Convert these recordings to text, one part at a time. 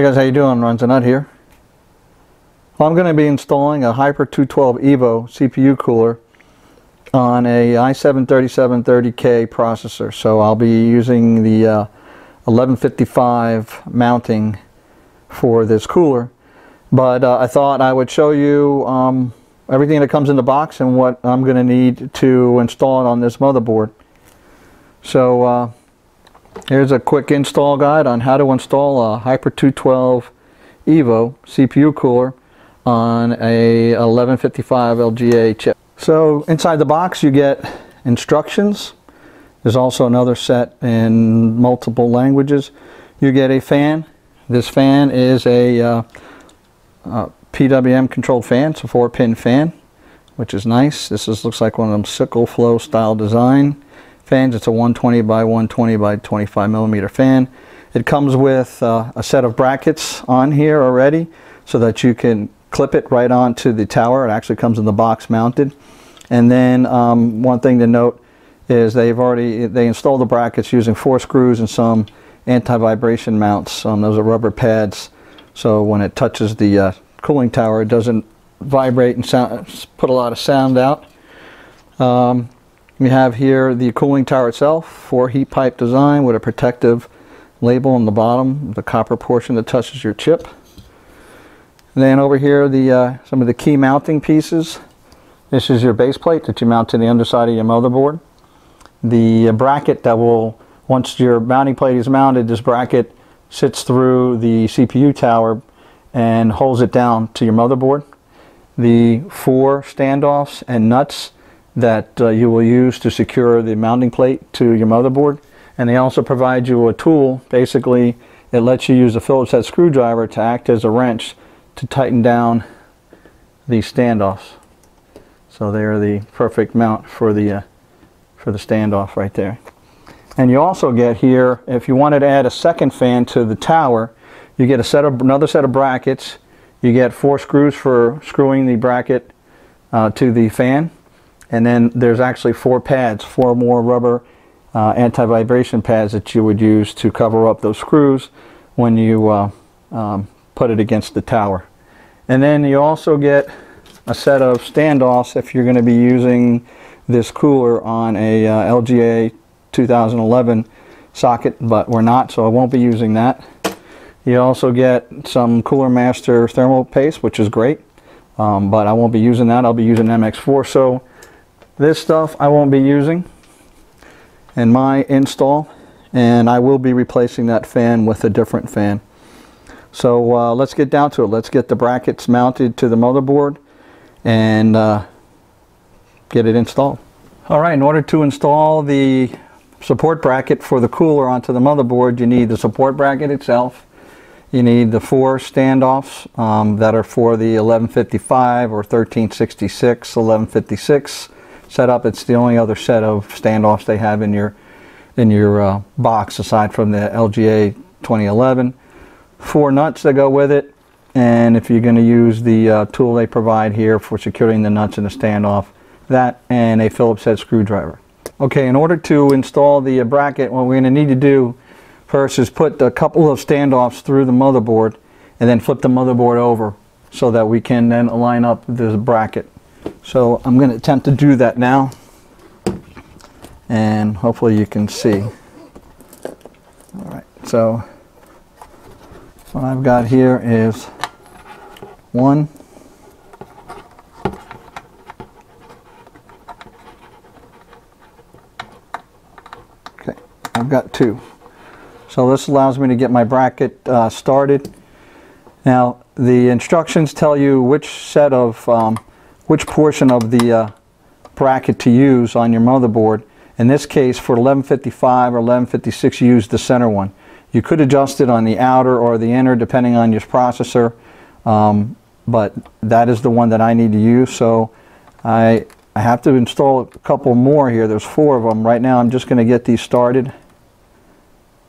Hey guys, how you doing? Ronsanut here. Well, I'm going to be installing a Hyper 212 Evo CPU cooler on a i7-3770K processor. So I'll be using the uh, 1155 mounting for this cooler. But uh, I thought I would show you um, everything that comes in the box and what I'm going to need to install it on this motherboard. So uh, here's a quick install guide on how to install a Hyper 212 Evo CPU cooler on a 1155 LGA chip. So inside the box you get instructions. There's also another set in multiple languages. You get a fan. This fan is a uh, uh, PWM controlled fan. It's a four pin fan, which is nice. This is, looks like one of them Sickleflow style design fans. It's a 120 by 120 by 25 millimeter fan. It comes with uh, a set of brackets on here already so that you can clip it right onto the tower. It actually comes in the box mounted. And then um, one thing to note is they've already they installed the brackets using four screws and some anti-vibration mounts. Um, those are rubber pads, so when it touches the uh, cooling tower, it doesn't vibrate and sound, put a lot of sound out. Um, we have here the cooling tower itself, four heat pipe design with a protective label on the bottom, the copper portion that touches your chip. And then over here, the uh, some of the key mounting pieces. This is your base plate that you mount to the underside of your motherboard. The uh, bracket that will, once your mounting plate is mounted, this bracket sits through the CPU tower and holds it down to your motherboard. The four standoffs and nuts that uh, you will use to secure the mounting plate to your motherboard. And they also provide you a tool, basically it lets you use a Phillips head screwdriver to act as a wrench to tighten down these standoffs. So they are the perfect mount for the uh, for the standoff right there. And you also get here, if you wanted to add a second fan to the tower, you get a set of another set of brackets. You get four screws for screwing the bracket uh, to the fan. And then there's actually four pads, four more rubber uh, anti-vibration pads that you would use to cover up those screws when you uh, um, put it against the tower. And then you also get a set of standoffs if you're going to be using this cooler on a uh, LGA 2011 socket, but we're not, so I won't be using that. You also get some Cooler Master thermal paste, which is great, um, but I won't be using that. I'll be using MX4. So this stuff I won't be using in my install, and I will be replacing that fan with a different fan. So uh, let's get down to it. Let's get the brackets mounted to the motherboard and uh, get it installed. All right, in order to install the support bracket for the cooler onto the motherboard, you need the support bracket itself. You need the four standoffs um, that are for the 1155 or 1366, 1156 setup. It's the only other set of standoffs they have in your in your uh, box aside from the LGA 2011 four nuts that go with it and if you're going to use the uh, tool they provide here for securing the nuts in the standoff that and a Phillips head screwdriver. Okay in order to install the uh, bracket what we're going to need to do first is put a couple of standoffs through the motherboard and then flip the motherboard over so that we can then line up this bracket. So I'm going to attempt to do that now and hopefully you can see. Alright so what I've got here is one, okay, I've got two. So this allows me to get my bracket uh, started. Now the instructions tell you which set of, um, which portion of the uh, bracket to use on your motherboard. In this case for 1155 or 1156 use the center one. You could adjust it on the outer or the inner depending on your processor, um, but that is the one that I need to use. So I, I have to install a couple more here. There's four of them. Right now I'm just going to get these started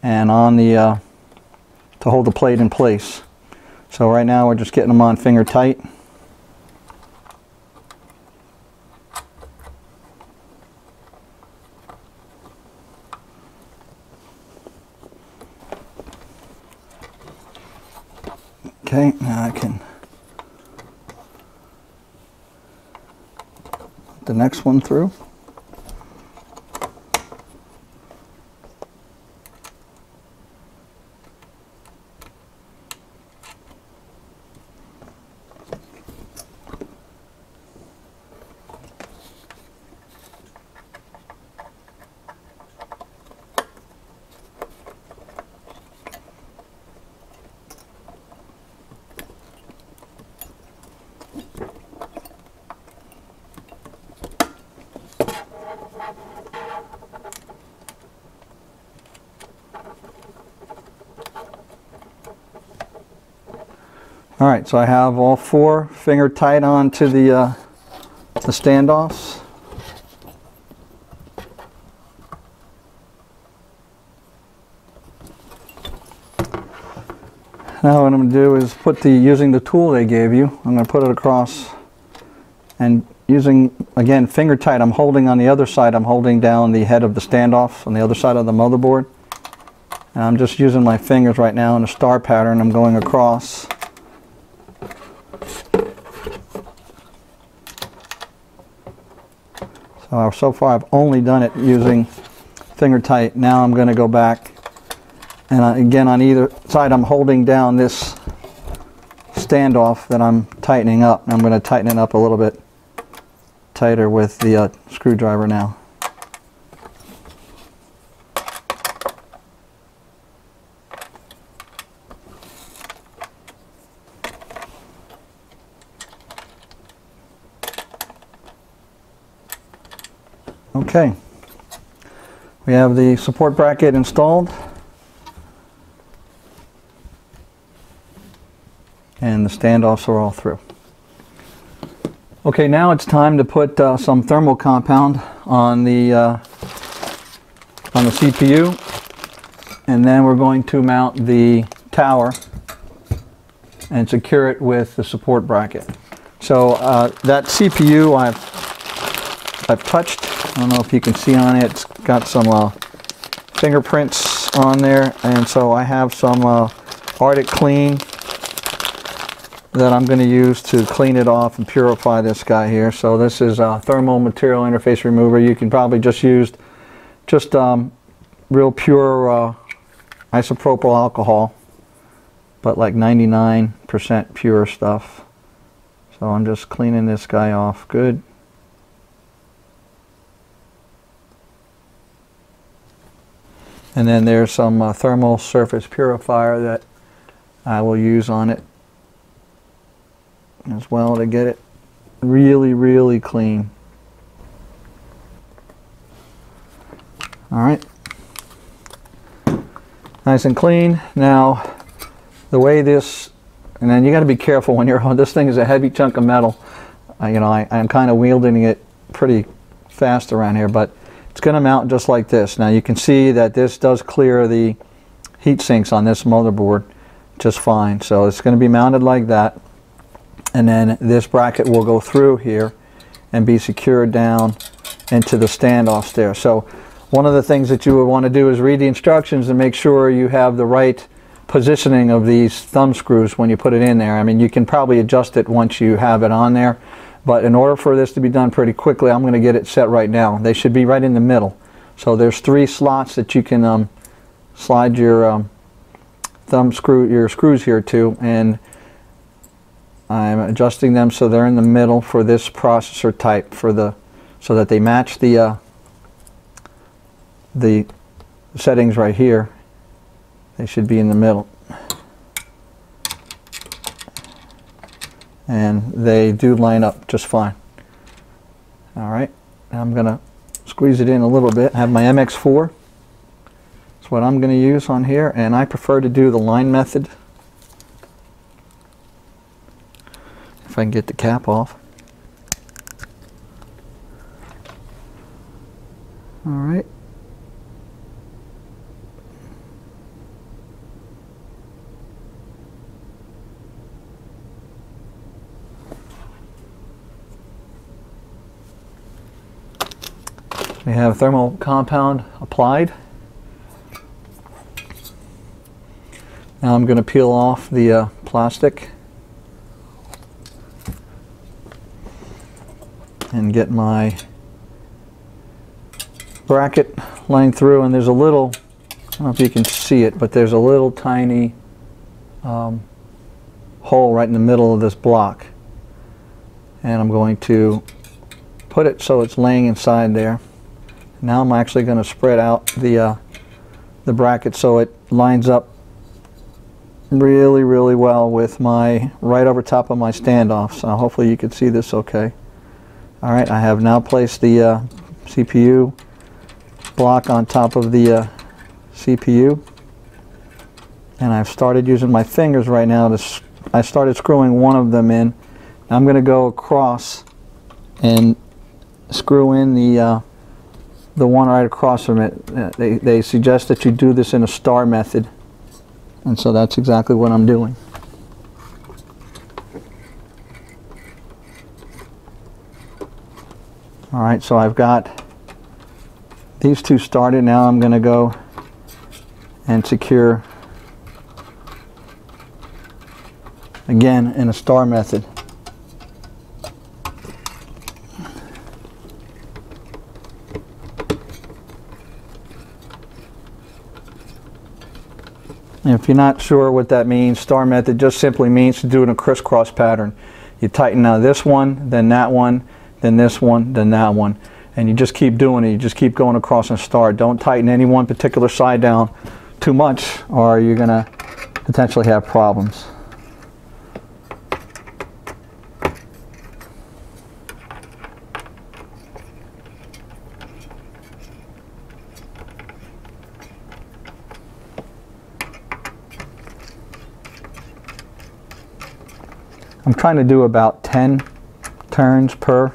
and on the, uh, to hold the plate in place. So right now we're just getting them on finger tight. Okay, now I can the next one through. Right, so I have all four finger tight onto the, uh, the standoffs. Now what I'm going to do is put the, using the tool they gave you, I'm going to put it across and using, again, finger tight, I'm holding on the other side, I'm holding down the head of the standoff on the other side of the motherboard. And I'm just using my fingers right now in a star pattern, I'm going across. So, so far I've only done it using finger tight. Now I'm going to go back and uh, again on either side I'm holding down this standoff that I'm tightening up. I'm going to tighten it up a little bit tighter with the uh, screwdriver now. Okay. We have the support bracket installed. And the standoffs are all through. Okay, now it's time to put uh, some thermal compound on the uh, on the CPU, and then we're going to mount the tower and secure it with the support bracket. So uh, that CPU I've I've touched I don't know if you can see on it, it's got some uh, fingerprints on there, and so I have some uh, ArctiClean that I'm going to use to clean it off and purify this guy here. So this is a thermal material interface remover. You can probably just use just um, real pure uh, isopropyl alcohol, but like 99% pure stuff. So I'm just cleaning this guy off good. And then there's some uh, thermal surface purifier that I will use on it as well to get it really, really clean. All right. Nice and clean. Now, the way this, and then you got to be careful when you're on, this thing is a heavy chunk of metal. Uh, you know, I, I'm kind of wielding it pretty fast around here, but going to mount just like this. Now you can see that this does clear the heat sinks on this motherboard just fine. So it's going to be mounted like that. And then this bracket will go through here and be secured down into the standoffs there. So one of the things that you would want to do is read the instructions and make sure you have the right positioning of these thumb screws when you put it in there. I mean, you can probably adjust it once you have it on there. But in order for this to be done pretty quickly, I'm going to get it set right now. They should be right in the middle. So there's three slots that you can um, slide your um, thumb screw, your screws here to, and I'm adjusting them so they're in the middle for this processor type for the, so that they match the uh, the settings right here. They should be in the middle. And they do line up just fine. All right, I'm going to squeeze it in a little bit. I have my MX4. That's what I'm going to use on here, and I prefer to do the line method. If I can get the cap off. All right. We have thermal compound applied. Now I'm going to peel off the uh, plastic and get my bracket laying through and there's a little I don't know if you can see it but there's a little tiny um, hole right in the middle of this block and I'm going to put it so it's laying inside there now I'm actually going to spread out the uh, the bracket so it lines up really really well with my right over top of my standoff so hopefully you can see this okay. Alright I have now placed the uh, CPU block on top of the uh, CPU and I've started using my fingers right now to I started screwing one of them in. I'm going to go across and screw in the uh, the one right across from it. Uh, they, they suggest that you do this in a star method. And so that's exactly what I'm doing. All right, so I've got these two started. Now I'm going to go and secure again in a star method. You're not sure what that means, star method just simply means to do it in a crisscross pattern. You tighten now this one, then that one, then this one, then that one. And you just keep doing it. You just keep going across and star. Don't tighten any one particular side down too much or you're going to potentially have problems. I'm trying to do about 10 turns per.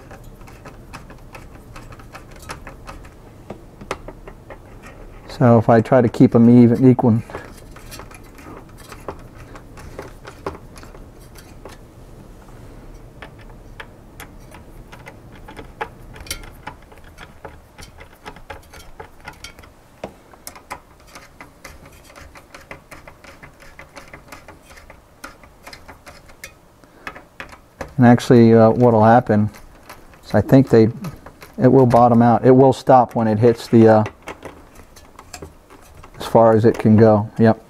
So if I try to keep them even equal. Actually uh, what will happen is I think they, it will bottom out. It will stop when it hits the, uh, as far as it can go. Yep.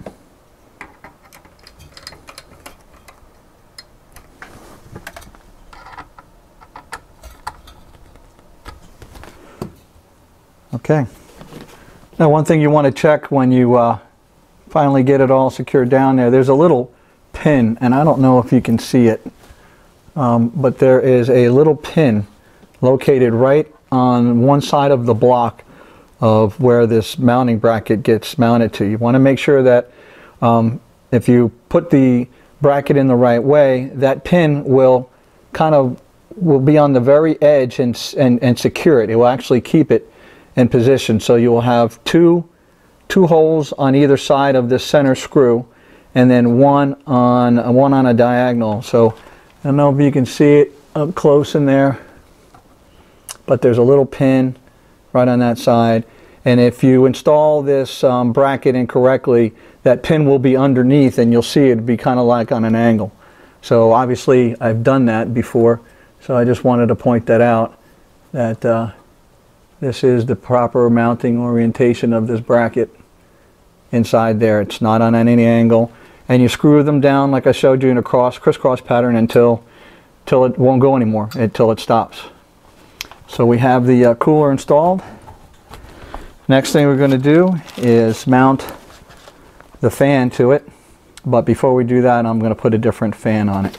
Okay. Now one thing you want to check when you uh, finally get it all secured down there, there's a little pin, and I don't know if you can see it um, but there is a little pin located right on one side of the block of where this mounting bracket gets mounted to. You want to make sure that um, if you put the bracket in the right way, that pin will kind of will be on the very edge and, and, and secure it. It will actually keep it in position. So you will have two, two holes on either side of this center screw and then one on, one on a diagonal. So I don't know if you can see it up close in there, but there's a little pin right on that side. And if you install this um, bracket incorrectly, that pin will be underneath and you'll see it be kind of like on an angle. So obviously I've done that before, so I just wanted to point that out, that uh, this is the proper mounting orientation of this bracket inside there. It's not on any angle and you screw them down like I showed you in a cross crisscross pattern until till it won't go anymore until it stops. So we have the uh, cooler installed. Next thing we're going to do is mount the fan to it but before we do that I'm going to put a different fan on it.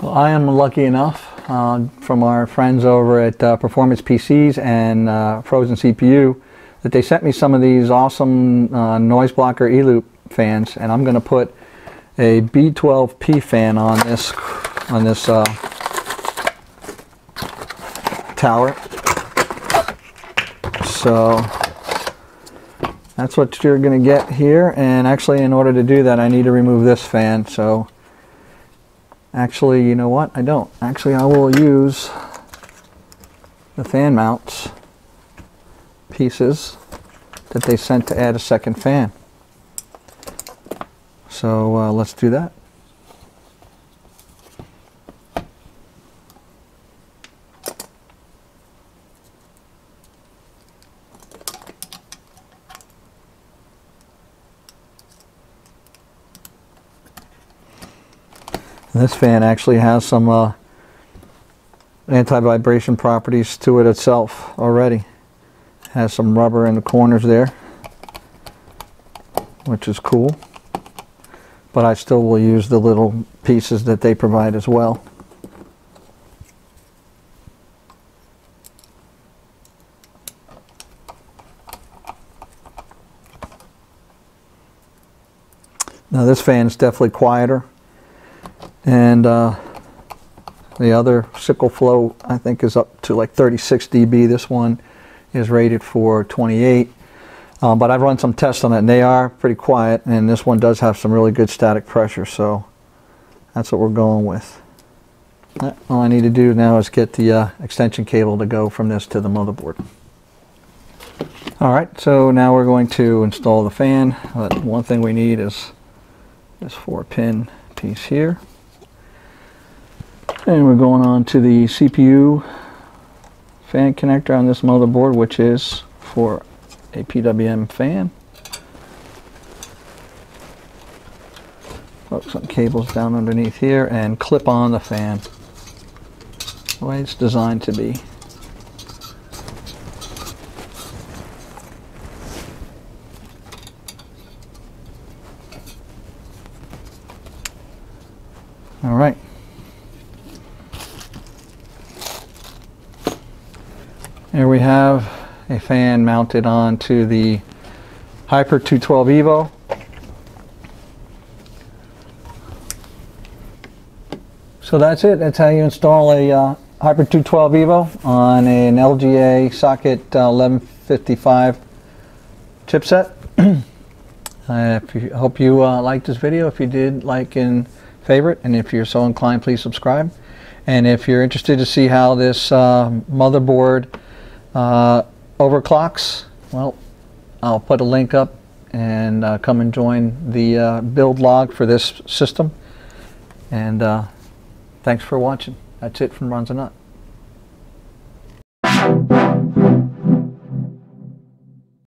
Well, I am lucky enough uh, from our friends over at uh, Performance PCs and uh, Frozen CPU that they sent me some of these awesome uh, Noiseblocker eLoop fans and I'm going to put a B12P fan on this on this uh, tower. So that's what you're going to get here and actually in order to do that I need to remove this fan so actually you know what? I don't. Actually I will use the fan mounts pieces that they sent to add a second fan so uh, let's do that. This fan actually has some uh, anti-vibration properties to it itself already. It has some rubber in the corners there, which is cool. But I still will use the little pieces that they provide as well. Now this fan is definitely quieter and uh, the other Sickleflow I think is up to like 36 dB. This one is rated for 28. Um, but I've run some tests on it and they are pretty quiet and this one does have some really good static pressure so that's what we're going with. All I need to do now is get the uh, extension cable to go from this to the motherboard. Alright, so now we're going to install the fan. But one thing we need is this four pin piece here. And we're going on to the CPU fan connector on this motherboard, which is for a PWM fan. Hook some cables down underneath here and clip on the fan the way it's designed to be. All right. Here we have a fan mounted onto the Hyper 212 Evo. So that's it. That's how you install a uh, Hyper 212 Evo on an LGA socket uh, 1155 chipset. I hope you uh, liked this video. If you did, like and favorite. And if you're so inclined, please subscribe. And if you're interested to see how this uh, motherboard uh, overclocks, well, I'll put a link up and uh, come and join the uh, build log for this system. And uh, thanks for watching. That's it from Ronsanut.